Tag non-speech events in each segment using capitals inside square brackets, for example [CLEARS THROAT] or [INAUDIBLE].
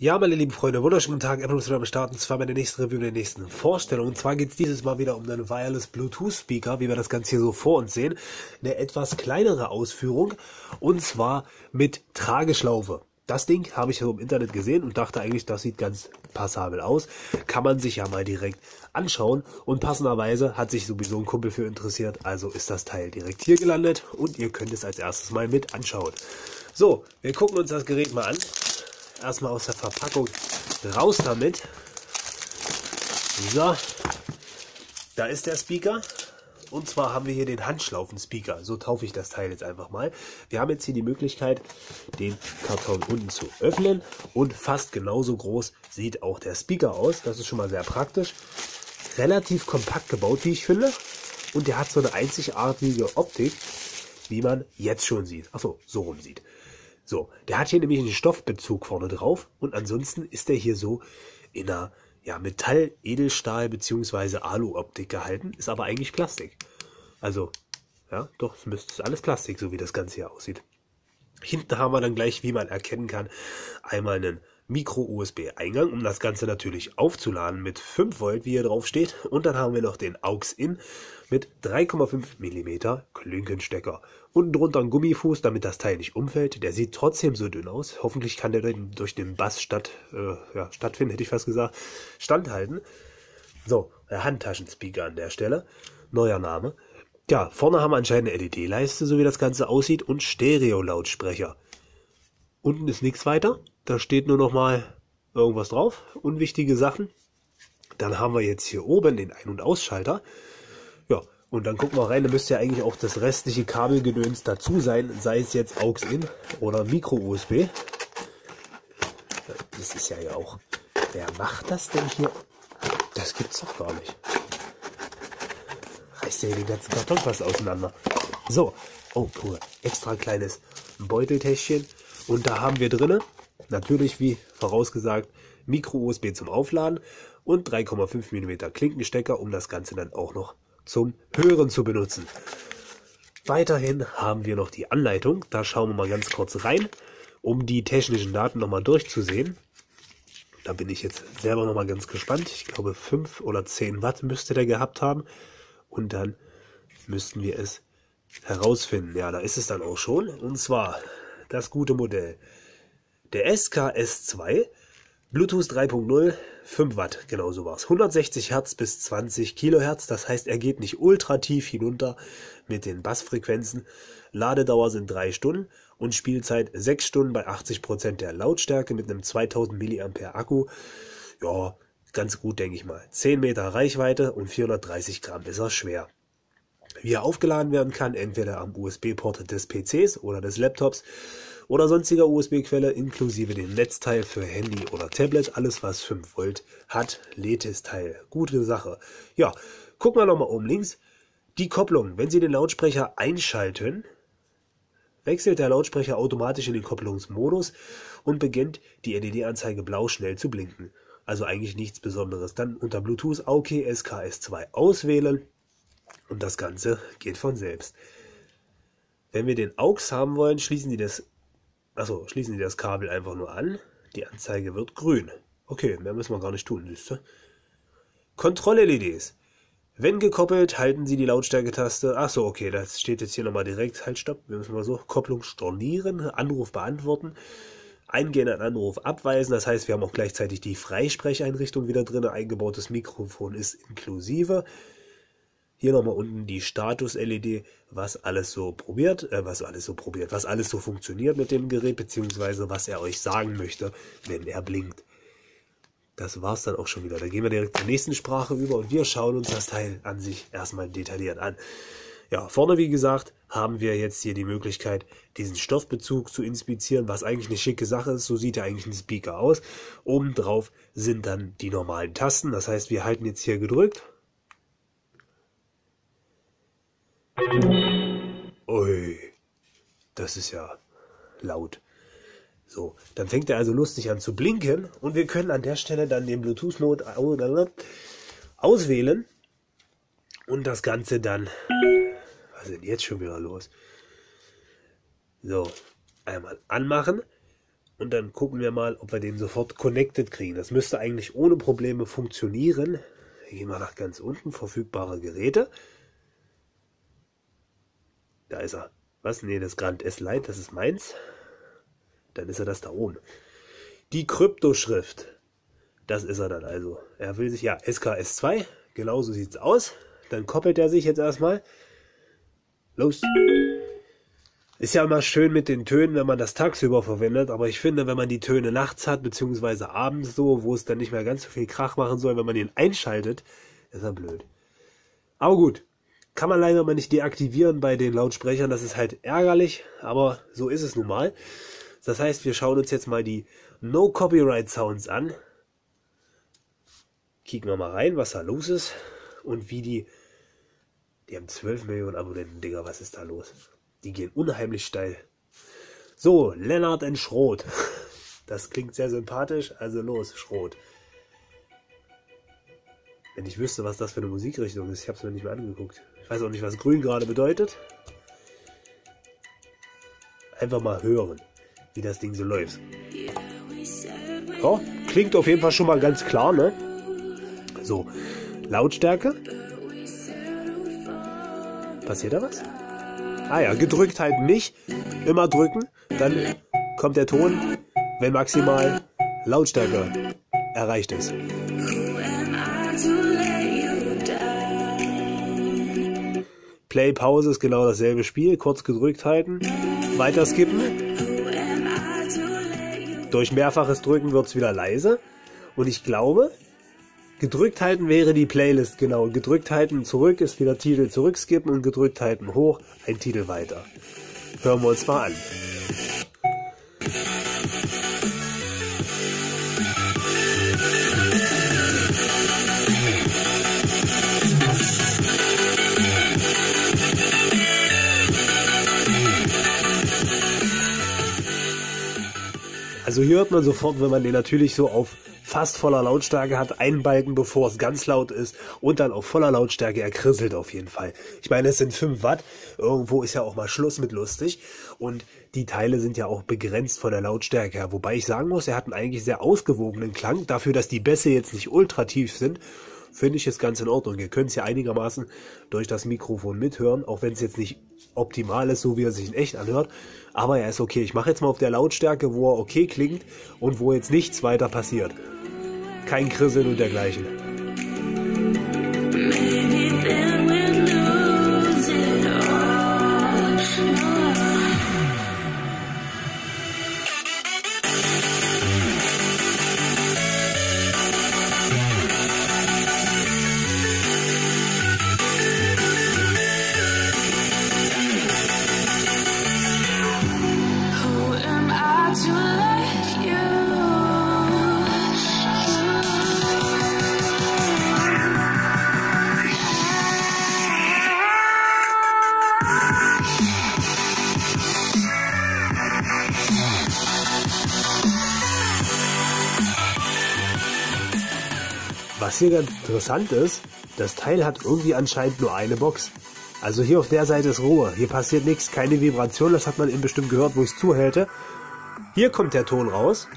Ja, meine lieben Freunde, wunderschönen Tag. Apple am Start und zwar bei der nächsten Review, der nächsten Vorstellung. Und zwar geht es dieses Mal wieder um einen Wireless Bluetooth Speaker, wie wir das Ganze hier so vor uns sehen. Eine etwas kleinere Ausführung und zwar mit Trageschlaufe. Das Ding habe ich so im Internet gesehen und dachte eigentlich, das sieht ganz passabel aus. Kann man sich ja mal direkt anschauen. Und passenderweise hat sich sowieso ein Kumpel für interessiert. Also ist das Teil direkt hier gelandet und ihr könnt es als erstes mal mit anschauen. So, wir gucken uns das Gerät mal an erstmal aus der Verpackung raus damit. So, da ist der Speaker. Und zwar haben wir hier den Handschlaufen-Speaker. So taufe ich das Teil jetzt einfach mal. Wir haben jetzt hier die Möglichkeit, den Karton unten zu öffnen. Und fast genauso groß sieht auch der Speaker aus. Das ist schon mal sehr praktisch. Relativ kompakt gebaut, wie ich finde. Und der hat so eine einzigartige Optik, wie man jetzt schon sieht. Achso, so rum sieht. So, der hat hier nämlich einen Stoffbezug vorne drauf und ansonsten ist der hier so in einer ja, Metall, Edelstahl bzw. Alu-Optik gehalten, ist aber eigentlich Plastik. Also, ja, doch, es müsste alles Plastik, so wie das Ganze hier aussieht. Hinten haben wir dann gleich, wie man erkennen kann, einmal einen Micro-USB-Eingang, um das Ganze natürlich aufzuladen mit 5 Volt, wie hier drauf steht. Und dann haben wir noch den AUX-In mit 3,5 mm Klinkenstecker. Unten drunter ein Gummifuß, damit das Teil nicht umfällt. Der sieht trotzdem so dünn aus. Hoffentlich kann der durch den Bass statt, äh, ja, stattfinden, hätte ich fast gesagt, standhalten. So, Handtaschenspeaker an der Stelle. Neuer Name. Ja, vorne haben wir anscheinend eine LED-Leiste, so wie das Ganze aussieht, und Stereo-Lautsprecher. Unten ist nichts weiter. Da steht nur noch mal irgendwas drauf. Unwichtige Sachen. Dann haben wir jetzt hier oben den Ein- und Ausschalter. Ja, und dann gucken wir rein. Da müsste ja eigentlich auch das restliche Kabelgedöns dazu sein. Sei es jetzt AUX-In oder Micro-USB. Das ist ja ja auch... Wer macht das denn hier? Das gibt's doch gar nicht. Reißt ja hier den ganzen Karton fast auseinander. So. Oh, cool. Extra kleines Beuteltäschchen. Und da haben wir drinnen Natürlich, wie vorausgesagt, Micro-USB zum Aufladen und 3,5 mm Klinkenstecker, um das Ganze dann auch noch zum Hören zu benutzen. Weiterhin haben wir noch die Anleitung. Da schauen wir mal ganz kurz rein, um die technischen Daten nochmal durchzusehen. Da bin ich jetzt selber nochmal ganz gespannt. Ich glaube 5 oder 10 Watt müsste der gehabt haben. Und dann müssten wir es herausfinden. Ja, da ist es dann auch schon. Und zwar das gute Modell der SKS2, Bluetooth 3.0, 5 Watt, genau so war's. 160 Hertz bis 20 Kilohertz, das heißt, er geht nicht ultra tief hinunter mit den Bassfrequenzen. Ladedauer sind 3 Stunden und Spielzeit 6 Stunden bei 80 Prozent der Lautstärke mit einem 2000 mAh Akku. Ja, ganz gut, denke ich mal. 10 Meter Reichweite und 430 Gramm ist er schwer. Wie er aufgeladen werden kann, entweder am USB-Port des PCs oder des Laptops oder sonstiger USB-Quelle inklusive dem Netzteil für Handy oder Tablet. Alles, was 5 Volt hat, lädt das Teil. Gute Sache. Ja, gucken wir nochmal oben links. Die Kopplung. Wenn Sie den Lautsprecher einschalten, wechselt der Lautsprecher automatisch in den Kopplungsmodus und beginnt die LED-Anzeige blau schnell zu blinken. Also eigentlich nichts Besonderes. Dann unter Bluetooth AUK SKS2 auswählen und das Ganze geht von selbst. Wenn wir den AUX haben wollen, schließen Sie das Achso, schließen Sie das Kabel einfach nur an. Die Anzeige wird grün. Okay, mehr müssen wir gar nicht tun, siehst Kontroll-LEDs. Wenn gekoppelt, halten Sie die Lautstärketaste. Achso, okay, das steht jetzt hier nochmal direkt. Halt, stopp. Wir müssen mal so. Kopplung stornieren, Anruf beantworten, eingehenden Anruf abweisen. Das heißt, wir haben auch gleichzeitig die Freisprecheinrichtung wieder drin. Eingebautes Mikrofon ist inklusive. Hier nochmal unten die Status-LED, was alles so probiert, äh, was alles so probiert, was alles so funktioniert mit dem Gerät, beziehungsweise was er euch sagen möchte, wenn er blinkt. Das war's dann auch schon wieder. Da gehen wir direkt zur nächsten Sprache über und wir schauen uns das Teil an sich erstmal detailliert an. Ja, vorne wie gesagt haben wir jetzt hier die Möglichkeit, diesen Stoffbezug zu inspizieren, was eigentlich eine schicke Sache ist. So sieht ja eigentlich ein Speaker aus. Oben drauf sind dann die normalen Tasten. Das heißt, wir halten jetzt hier gedrückt Ui, das ist ja laut. So, dann fängt er also lustig an zu blinken und wir können an der Stelle dann den Bluetooth-Mode auswählen und das Ganze dann, was ist denn jetzt schon wieder los? So, einmal anmachen und dann gucken wir mal, ob wir den sofort connected kriegen. Das müsste eigentlich ohne Probleme funktionieren. Gehen wir nach ganz unten, verfügbare Geräte. Da ist er. Was? Nee, das Grand S Lite, das ist meins. Dann ist er das da oben. Die Kryptoschrift. Das ist er dann also. Er will sich, ja, SKS2. Genauso sieht's aus. Dann koppelt er sich jetzt erstmal. Los. Ist ja immer schön mit den Tönen, wenn man das tagsüber verwendet, aber ich finde, wenn man die Töne nachts hat, beziehungsweise abends so, wo es dann nicht mehr ganz so viel Krach machen soll, wenn man ihn einschaltet, ist er blöd. Aber gut, kann man leider mal nicht deaktivieren bei den Lautsprechern, das ist halt ärgerlich, aber so ist es nun mal. Das heißt, wir schauen uns jetzt mal die No Copyright Sounds an. Kicken wir mal rein, was da los ist und wie die... Die haben 12 Millionen Abonnenten, Digga, was ist da los? Die gehen unheimlich steil. So, Lennart in Schrot. [LAUGHS] Das klingt sehr sympathisch, also los, Schrot. Wenn ich wüsste, was das für eine Musikrichtung ist, ich habe es mir nicht mehr angeguckt. Ich weiß auch nicht, was grün gerade bedeutet. Einfach mal hören, wie das Ding so läuft. Ja, klingt auf jeden Fall schon mal ganz klar, ne? So, Lautstärke. Passiert da was? Ah ja, gedrückt halt nicht. Immer drücken, dann kommt der Ton, wenn maximal Lautstärke erreicht ist. Play, Pause ist genau dasselbe Spiel. Kurz gedrückt halten, weiter skippen. Durch mehrfaches Drücken wird es wieder leise. Und ich glaube, Gedrückt halten wäre die Playlist, genau. Gedrückt halten zurück ist wieder Titel zurückskippen und gedrückt halten hoch, ein Titel weiter. Hören wir uns mal an. Also hier hört man sofort, wenn man den natürlich so auf fast voller Lautstärke hat, einen Balken, bevor es ganz laut ist und dann auf voller Lautstärke, er krisselt auf jeden Fall. Ich meine, es sind 5 Watt, irgendwo ist ja auch mal Schluss mit lustig. Und die Teile sind ja auch begrenzt von der Lautstärke her, wobei ich sagen muss, er hat einen eigentlich sehr ausgewogenen Klang, dafür, dass die Bässe jetzt nicht ultra tief sind, finde ich es ganz in Ordnung. Ihr könnt es ja einigermaßen durch das Mikrofon mithören, auch wenn es jetzt nicht optimal ist, so wie er sich in echt anhört. Aber er ist okay. Ich mache jetzt mal auf der Lautstärke, wo er okay klingt und wo jetzt nichts weiter passiert. Kein Krisseln und dergleichen. Was hier ganz interessant ist, das Teil hat irgendwie anscheinend nur eine Box. Also hier auf der Seite ist Ruhe. Hier passiert nichts, keine Vibration. Das hat man eben bestimmt gehört, wo ich es zuhälte. Hier kommt der Ton raus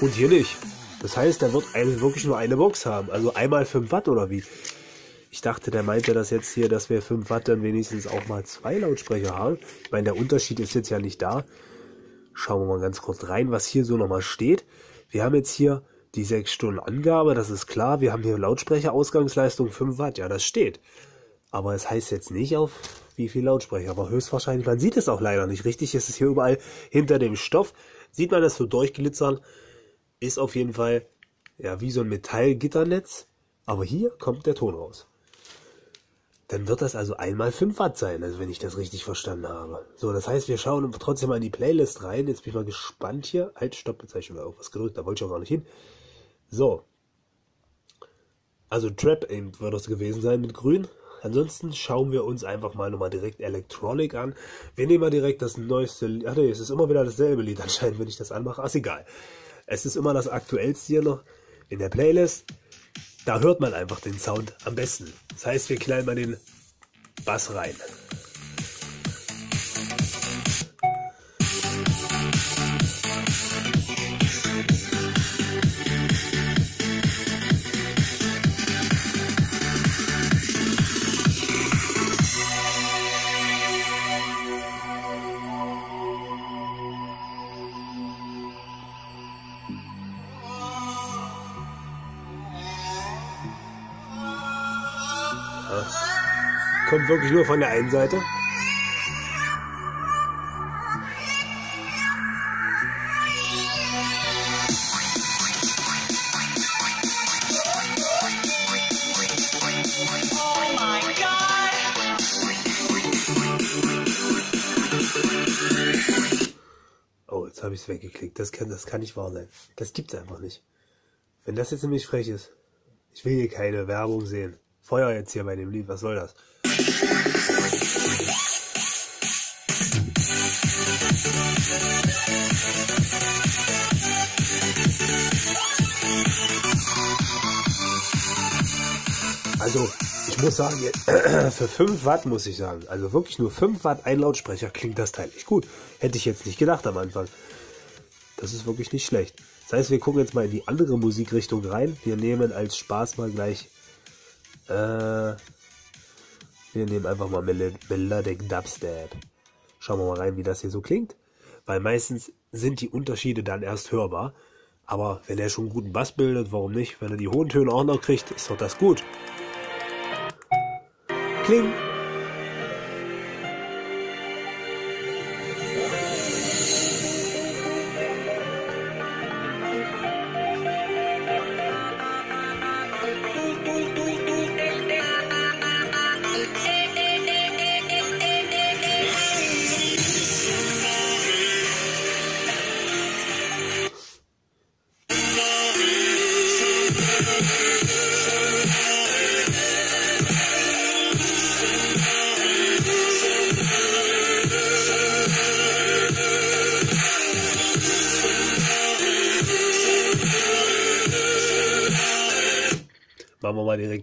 und hier nicht. Das heißt, er wird eigentlich wirklich nur eine Box haben. Also einmal 5 Watt oder wie? Ich dachte, der meinte das jetzt hier, dass wir 5 Watt dann wenigstens auch mal zwei Lautsprecher haben. Ich meine, der Unterschied ist jetzt ja nicht da. Schauen wir mal ganz kurz rein, was hier so nochmal steht. Wir haben jetzt hier die 6 Stunden Angabe, das ist klar. Wir haben hier Lautsprecherausgangsleistung 5 Watt. Ja, das steht. Aber es heißt jetzt nicht auf wie viel Lautsprecher. Aber höchstwahrscheinlich, man sieht es auch leider nicht richtig. Es ist hier überall hinter dem Stoff. Sieht man das so durchglitzern. Ist auf jeden Fall, ja, wie so ein Metallgitternetz. Aber hier kommt der Ton raus. Dann wird das also einmal 5 Watt sein, also wenn ich das richtig verstanden habe. So, das heißt, wir schauen trotzdem mal in die Playlist rein. Jetzt bin ich mal gespannt hier. Halt, Stopp, jetzt habe ich schon irgendwas gedrückt, da wollte ich auch gar nicht hin. So. Also Trap eben wird das gewesen sein mit grün. Ansonsten schauen wir uns einfach mal nochmal direkt Electronic an. Wir nehmen mal direkt das neueste Lied. Ach nee, es ist immer wieder dasselbe Lied anscheinend, wenn ich das anmache. Ach, egal. Es ist immer das aktuellste hier noch in der Playlist. Da hört man einfach den Sound am besten. Das heißt, wir knallen mal den Bass rein. Kommt wirklich nur von der einen Seite. Oh, jetzt habe ich es weggeklickt. Das kann, das kann nicht wahr sein. Das gibt's einfach nicht. Wenn das jetzt nämlich frech ist. Ich will hier keine Werbung sehen. Feuer jetzt hier bei dem Lied. Was soll das? Also, ich muss sagen, [CLEARS THROAT] für 5 Watt muss ich sagen, also wirklich nur 5 Watt ein Lautsprecher klingt das Teil echt gut. Hätte ich jetzt nicht gedacht am Anfang. Das ist wirklich nicht schlecht. Das heißt, wir gucken jetzt mal in die andere Musikrichtung rein. Wir nehmen als Spaß mal gleich, äh, wir nehmen einfach mal Melodic Dubstep. Schauen wir mal rein, wie das hier so klingt. Weil meistens sind die Unterschiede dann erst hörbar. Aber wenn er schon einen guten Bass bildet, warum nicht? Wenn er die hohen Töne auch noch kriegt, ist doch das gut. Kling.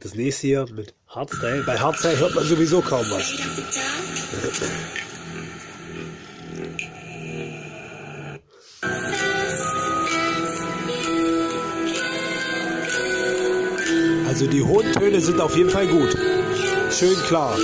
Direkt das nächste hier mit Hardstyle. Bei Hardstyle hört man sowieso kaum was. Also die hohen Töne sind auf jeden Fall gut. Schön klar.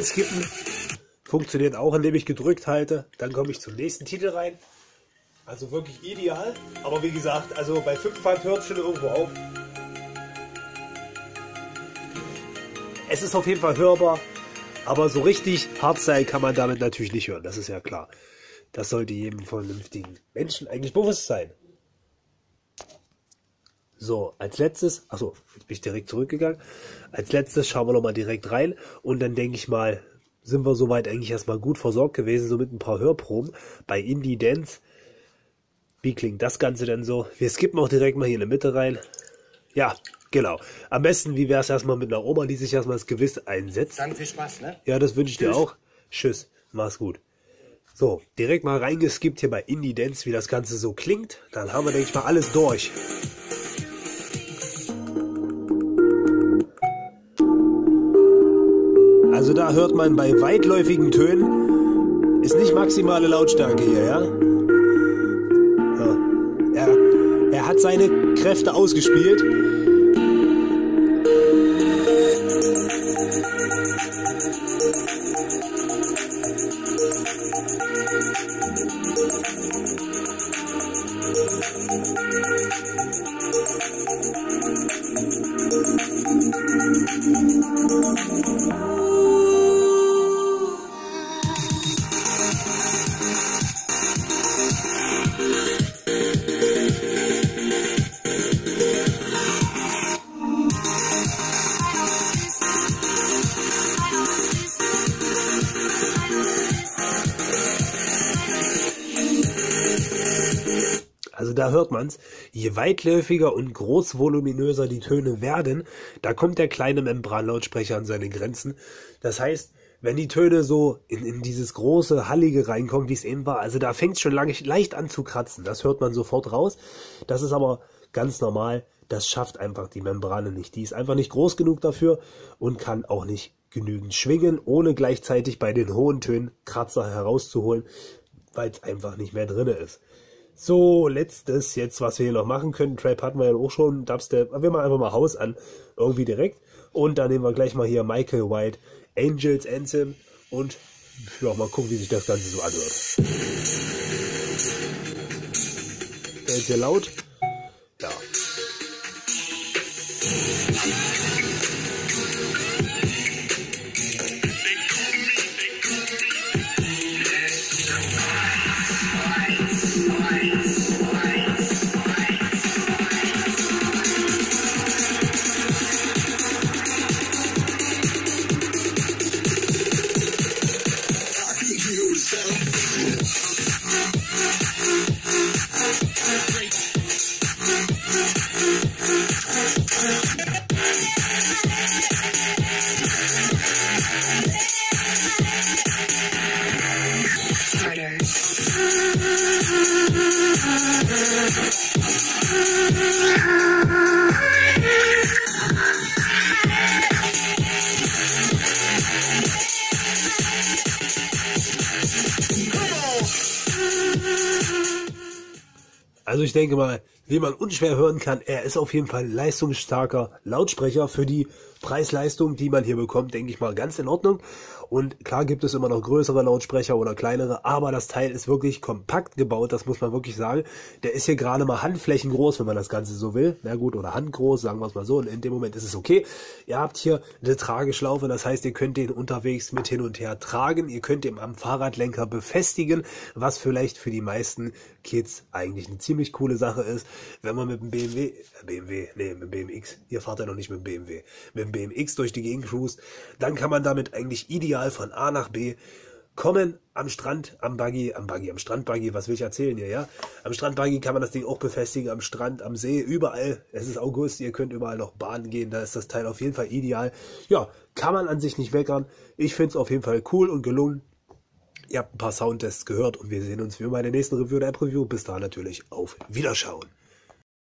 Titel skippen funktioniert auch, indem ich gedrückt halte. Dann komme ich zum nächsten Titel rein. Also wirklich ideal. Aber wie gesagt, also bei 5 Watt hört es schon irgendwo auf. Es ist auf jeden Fall hörbar. Aber so richtig Hardstyle kann man damit natürlich nicht hören. Das ist ja klar. Das sollte jedem vernünftigen Menschen eigentlich bewusst sein. So, als letztes, achso, jetzt bin ich direkt zurückgegangen. Als letztes schauen wir nochmal direkt rein und dann denke ich mal, sind wir soweit eigentlich erstmal gut versorgt gewesen, so mit ein paar Hörproben bei Indie Dance. Wie klingt das Ganze denn so? Wir skippen auch direkt mal hier in der Mitte rein. Ja, genau. Am besten, wie wäre es erstmal mit einer Oma, die sich erstmal das Gewiss einsetzt. Dann viel Spaß, ne? Ja, das wünsche ich dir auch. Tschüss, mach's gut. So, direkt mal reingeskippt hier bei Indie Dance, wie das Ganze so klingt. Dann haben wir, denke ich mal, alles durch. Hört man bei weitläufigen Tönen, ist nicht maximale Lautstärke hier, ja? ja. Er, er hat seine Kräfte ausgespielt. Da hört man's. Je weitläufiger und großvoluminöser die Töne werden, da kommt der kleine Membranlautsprecher an seine Grenzen. Das heißt, wenn die Töne so in, in dieses große, hallige reinkommen, wie es eben war, also da fängt es schon lang, leicht an zu kratzen. Das hört man sofort raus. Das ist aber ganz normal. Das schafft einfach die Membrane nicht. Die ist einfach nicht groß genug dafür und kann auch nicht genügend schwingen, ohne gleichzeitig bei den hohen Tönen Kratzer herauszuholen, weil es einfach nicht mehr drinne ist. So, letztes jetzt, was wir hier noch machen können. Trap hatten wir ja auch schon, Dubstep. Wir machen einfach mal Haus an, irgendwie direkt. Und dann nehmen wir gleich mal hier Michael White, Angels Anthem und ja, mal gucken, wie sich das Ganze so anhört. Der ist sehr laut. Ja. Also ich denke mal, wie man unschwer hören kann, er ist auf jeden Fall leistungsstarker Lautsprecher für die Preis-Leistung, die man hier bekommt, denke ich mal ganz in Ordnung. Und klar gibt es immer noch größere Lautsprecher oder kleinere, aber das Teil ist wirklich kompakt gebaut, das muss man wirklich sagen. Der ist hier gerade mal handflächengroß, wenn man das Ganze so will. Na gut, oder handgroß, sagen wir es mal so. Und in dem Moment ist es okay. Ihr habt hier eine Trageschlaufe, das heißt, ihr könnt den unterwegs mit hin und her tragen. Ihr könnt ihn am Fahrradlenker befestigen, was vielleicht für die meisten Kids eigentlich eine ziemlich coole Sache ist, wenn man mit dem BMW, äh, BMW, nee, mit dem BMX, ihr fahrt ja noch nicht mit dem BMW, mit dem BMX durch die Gegend cruist, dann kann man damit eigentlich ideal von A nach B kommen am Strand, am Buggy, am Buggy, am Strandbuggy, was will ich erzählen hier, ja? Am Strandbuggy kann man das Ding auch befestigen, am Strand, am See, überall. Es ist August, ihr könnt überall noch baden gehen, da ist das Teil auf jeden Fall ideal. Ja, kann man an sich nicht meckern. Ich finde es auf jeden Fall cool und gelungen. Ihr habt ein paar Soundtests gehört und wir sehen uns wie immer in der nächsten Review der App-Review. Bis dahin natürlich auf Wiederschauen.